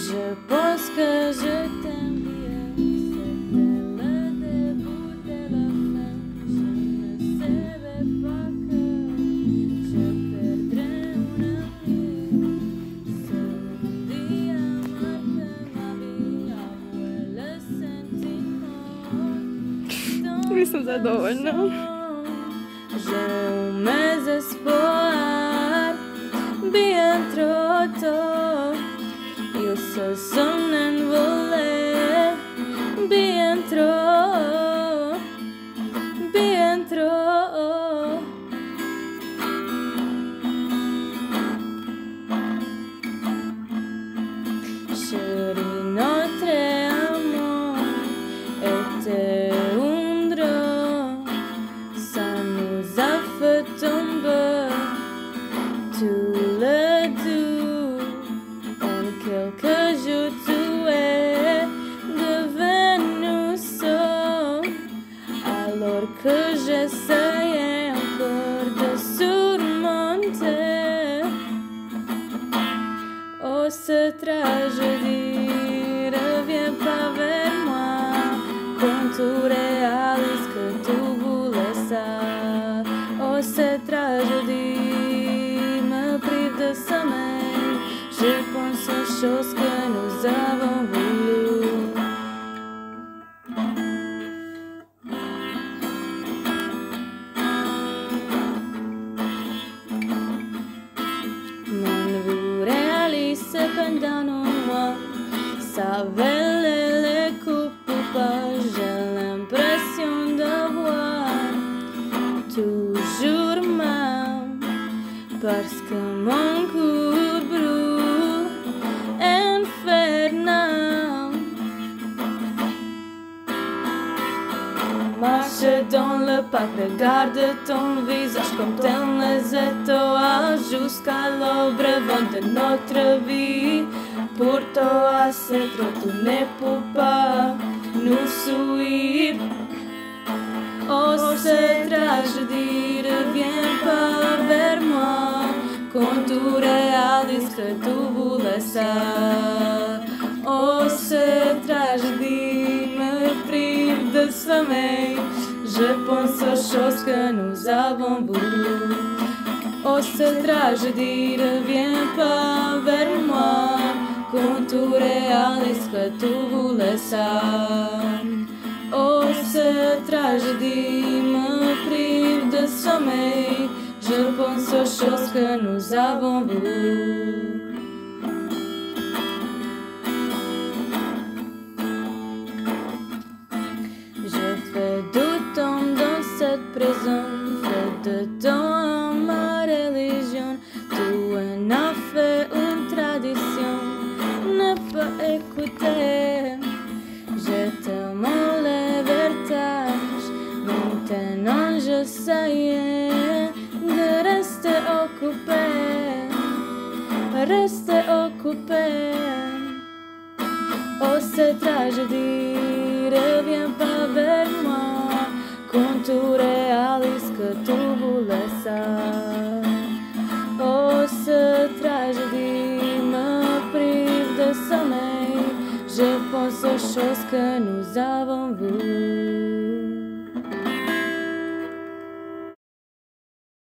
Je pense que je t'aime bien. C'était le début de la fin. Je ne savais pas que je perdrais un ami. Ce dia marque ma vie. Avouer le sentiment. Mi sem zadovoljna. J'ai un so soon and tragédie, reviens pas vers moi quand tu réalises que tu voulais ça. Oh, cette tragédie Ça valait les coups ou pas J'ai l'impression d'avoir toujours mal Parce que mon cœur brûle infernal. Marche dans le parc, regarde ton visage comme tel les étoiles jusqu'à l'aube de notre vie. Ne peux pas nous suivre. Oh, cette tragédie, reviens pas vers moi tu réalises que tu. Oh, cette tragédie me prive de sommeil. Je pense aux choses que nous avons voulu. Oh, cette tragédie, reviens pas vers moi quand tu réalises que tu voulais ça. Oh, cette tragédie me prive de sommeil. Je pense aux choses que nous avons voulu. Je fais du temps dans cette prison, fais de temps ma religion. Tu en pas écouter. J'ai tellement les vertages, maintenant je sais de rester occupé, rester occupé. Oh, cette tragédie, reviens pas vers moi quand tu réalises que tu voulais ça. aux choses que nous avons vues.